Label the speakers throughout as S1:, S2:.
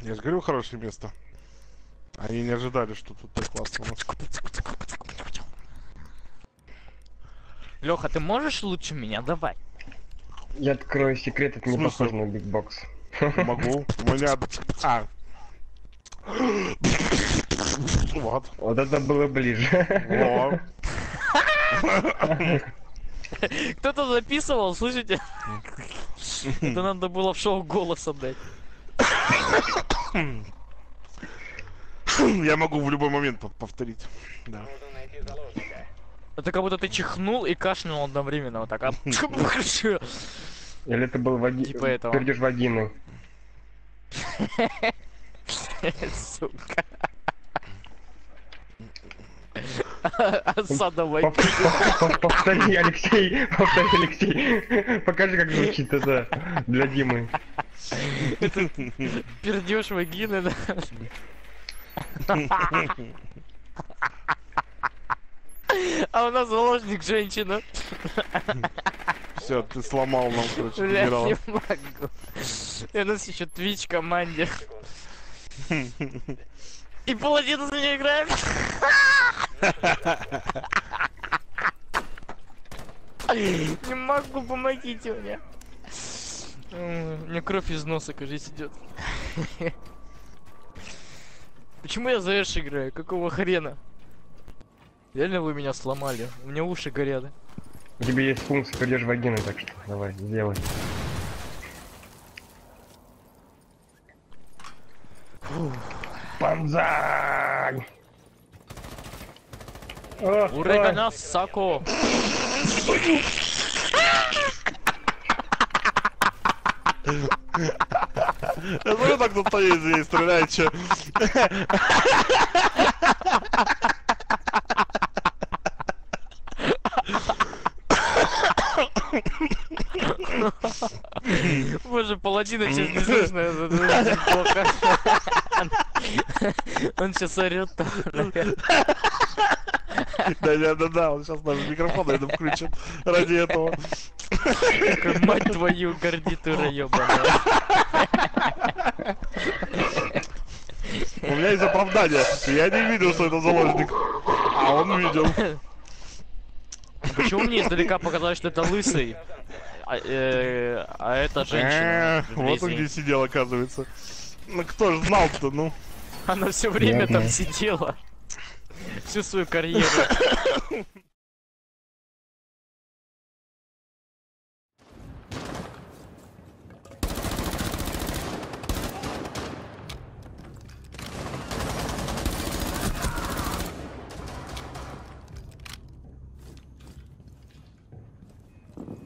S1: Я же говорю, хорошее место. Они не ожидали, что тут так классно.
S2: Леха, ты можешь лучше меня? Давай.
S3: Я открою секрет, это не похоже на бигбокс.
S1: Могу. У меня... А. Вот.
S3: Вот это было ближе.
S2: Кто-то записывал, слышите? Это надо было в шоу голос отдать.
S1: Я могу в любой момент пов- повторить. Да.
S2: Это как будто ты чихнул и кашлянул одновременно вот так. а?
S3: Или это был води...
S2: Типа этого.
S3: пердеж вагины.
S2: Сука.
S3: Пов- Повтори, Алексей, повтори, Алексей. Покажи, как звучит это для Димы.
S2: Пердеж вагины, да? А у нас заложник женщина.
S1: Все, ты сломал нам, короче,
S2: Бля,
S1: генерала.
S2: не могу. И у нас еще в команде. И паладин за нее играет. Не могу, помогите мне. М, Мне кровь из носа, кажется, идет. Почему я за Эш играю? Какого хрена? Реально вы меня сломали. У меня уши горят.
S3: У тебя есть функция пердеж вагины, так что давай, сделай. Панзай! О,
S2: Урегана Сако.
S1: Я смотрю, так тут стоит здесь, стреляет, че.
S2: Боже, паладина сейчас не слышно. Он сейчас орет там. наверное.
S1: Да, да, да, да, он сейчас даже микрофон, наверное, включит ради этого.
S2: Такой, Мать твою, гордитура ебаная.
S1: У меня есть оправдание. Я не видел, что это заложник. А он видел.
S2: Почему мне издалека показалось, что это лысый? А, э, а это женщина.
S1: Вот он где сидел, оказывается. Ну кто ж знал-то, ну.
S2: Она все время там сидела. Всю свою карьеру.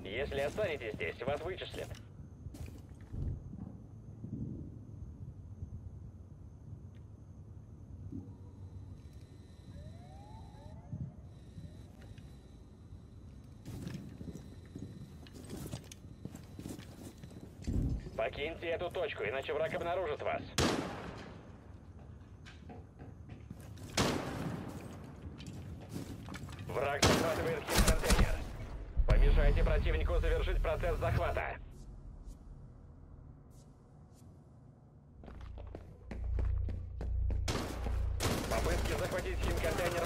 S4: Если останетесь здесь, вас вычислят. Покиньте эту точку, иначе враг обнаружит вас. Враг захватывает хит-контейнер. Помешайте противнику завершить процесс захвата. Попытки захватить хит-контейнер